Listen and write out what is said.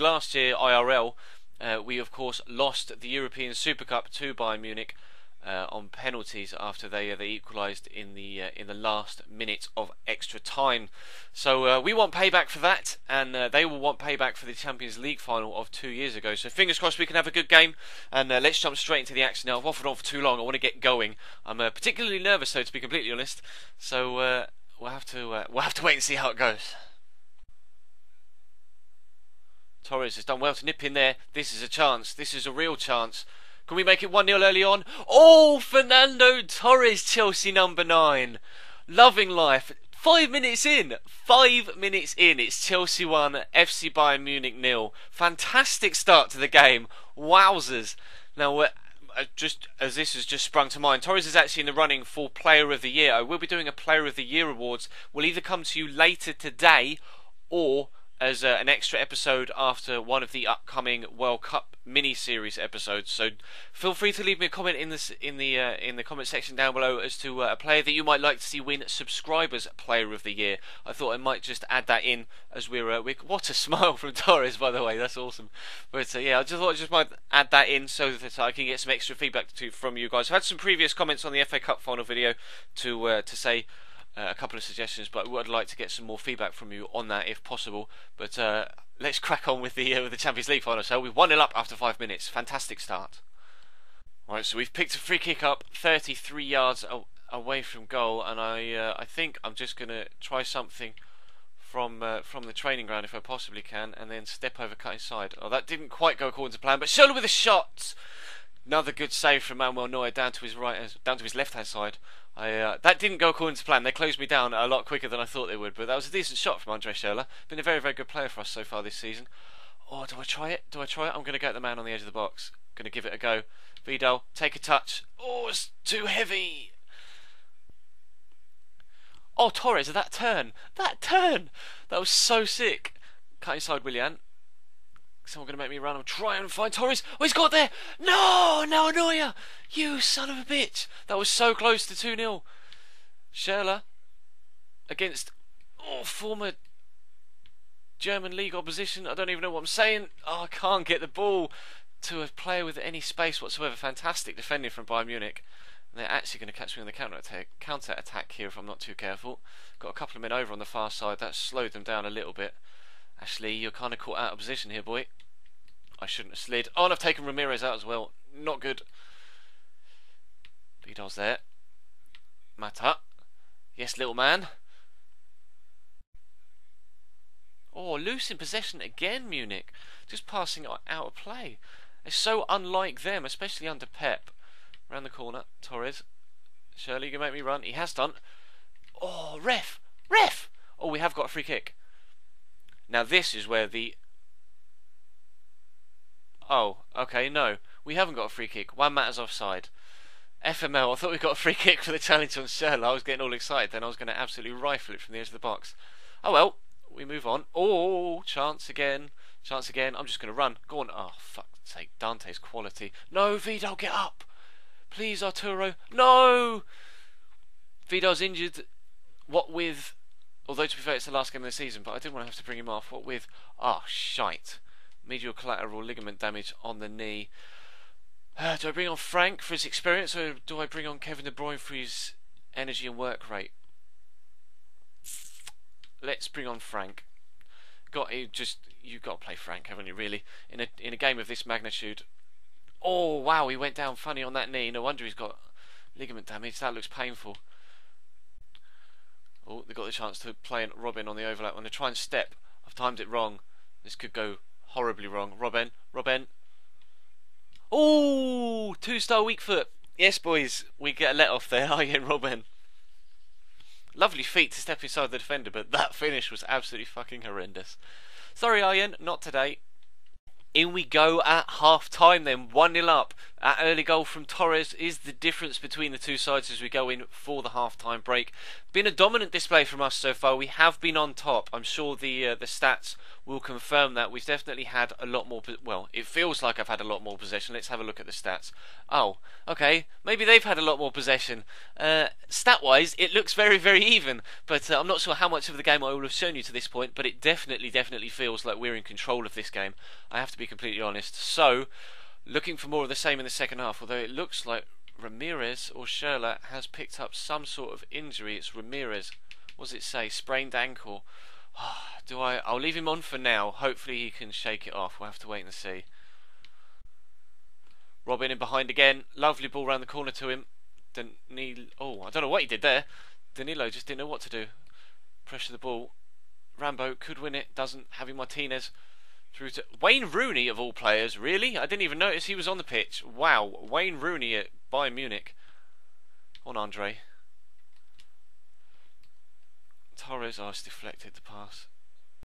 Last year, IRL, uh, we of course lost the European Super Cup to Bayern Munich uh, on penalties after they uh, they equalised in the uh, in the last minute of extra time. So uh, we want payback for that, and uh, they will want payback for the Champions League final of two years ago. So fingers crossed we can have a good game, and let's jump straight into the action now. I've waffled on for too long. I want to get going. I'm particularly nervous, though, to be completely honest. So we'll have to we'll have to wait and see how it goes. Torres has done well to nip in there. This is a chance. This is a real chance. Can we make it 1 0 early on? Oh, Fernando Torres, Chelsea number 9. Loving life. Five minutes in. Five minutes in. It's Chelsea 1, FC Bayern Munich nil. Fantastic start to the game. Wowzers. Now, uh, just as this has just sprung to mind, Torres is actually in the running for Player of the Year. I will be doing a Player of the Year awards. Will either come to you later today or as uh, an extra episode after one of the upcoming World Cup mini series episodes. So feel free to leave me a comment in this in the uh, in the comment section down below as to uh, a player that you might like to see win subscribers player of the year. I thought I might just add that in as we're, uh, we're what a smile from Torres by the way. That's awesome. But uh, yeah, I just thought I just might add that in so that I can get some extra feedback to, from you guys. I've had some previous comments on the FA Cup final video to uh, to say uh, a couple of suggestions, but I would like to get some more feedback from you on that if possible. But uh, let's crack on with the uh, with the Champions League final. So we've one 0 up after five minutes. Fantastic start. Right, so we've picked a free kick up 33 yards away from goal, and I uh, I think I'm just gonna try something from uh, from the training ground if I possibly can, and then step over cut inside. Oh, that didn't quite go according to plan, but Schürrle with a shot. Another good save from Manuel Neuer down to his right, down to his left hand side. I, uh, that didn't go according to plan. They closed me down a lot quicker than I thought they would, but that was a decent shot from Andre Schürrle. Been a very, very good player for us so far this season. Oh, do I try it? Do I try it? I'm going to get the man on the edge of the box. Going to give it a go. Vidal, take a touch. Oh, it's too heavy. Oh, Torres, that turn. That turn. That was so sick. Cut inside Willian. Someone going to make me run. I'm trying to find Torres. Oh, he's got there. No, no, Neuer. You son of a bitch. That was so close to 2 0. Schürrle against oh, former German league opposition. I don't even know what I'm saying. Oh, I can't get the ball to a player with any space whatsoever. Fantastic defending from Bayern Munich. And they're actually going to catch me on the counter attack, counter attack here if I'm not too careful. Got a couple of men over on the far side. That slowed them down a little bit. Ashley, you're kind of caught out of position here, boy. I shouldn't have slid. Oh, and I've taken Ramires out as well. Not good. Vidal's there. Mata. Yes, little man. Oh, loose in possession again, Munich. Just passing out of play. It's so unlike them, especially under Pep. Round the corner, Torres. Surely you can make me run. He has done. Oh, ref! Ref! Oh, we have got a free kick. Now this is where the... Oh, okay, no. We haven't got a free kick. Juan Mata's offside. FML, I thought we got a free kick for the challenge on Schürrle. I was getting all excited. Then I was going to absolutely rifle it from the edge of the box. Oh well, we move on. Oh, chance again. Chance again. I'm just going to run. Go on. Oh, fuck's sake. Dante's quality. No, Vidal, get up. Please, Arturo. No! Vidal's injured. What with Although, to be fair, it's the last game of the season, but I didn't want to have to bring him off. What with, ah, oh, shite. Medial collateral ligament damage on the knee. Uh, do I bring on Frank for his experience, or do I bring on Kevin De Bruyne for his energy and work rate? Let's bring on Frank. Got you just you got to play Frank, haven't you? Really, in a in a game of this magnitude. Oh wow, he went down funny on that knee. No wonder he's got ligament damage. That looks painful. Oh, they got the chance to play Robben on the overlap. When they try and step, I've timed it wrong. This could go horribly wrong. Robben, Robben. Oh, two-star weak foot. Yes, boys, we get a let off there. Arjen Robben. Lovely feat to step inside the defender, but that finish was absolutely fucking horrendous. Sorry, Arjen, not today. In we go at half time then, 1 0 up. That early goal from Torres is the difference between the two sides as we go in for the half-time break. Been a dominant display from us so far. We have been on top. I'm sure the uh, the stats will confirm that. We've definitely had a lot more. Well, it feels like I've had a lot more possession. Let's have a look at the stats. Oh, okay. Maybe they've had a lot more possession. Uh, stat-wise, it looks very, very even. But uh, I'm not sure how much of the game I will have shown you to this point. But it definitely, definitely feels like we're in control of this game. I have to be completely honest. So. Looking for more of the same in the second half, although it looks like Ramires or Schürrle has picked up some sort of injury. It's Ramires. What does it say? Sprained ankle. Oh, do I? I'll leave him on for now. Hopefully he can shake it off. We'll have to wait and see. Robben in behind again. Lovely ball round the corner to him. Danilo. Oh, I don't know what he did there. Danilo just didn't know what to do. Pressure the ball. Rambo could win it. Doesn't. Javi Martinez. Through to Wayne Rooney of all players, really? I didn't even notice he was on the pitch. Wow, Wayne Rooney at Bayern Munich. On Andre. Torres, oh, deflected the pass.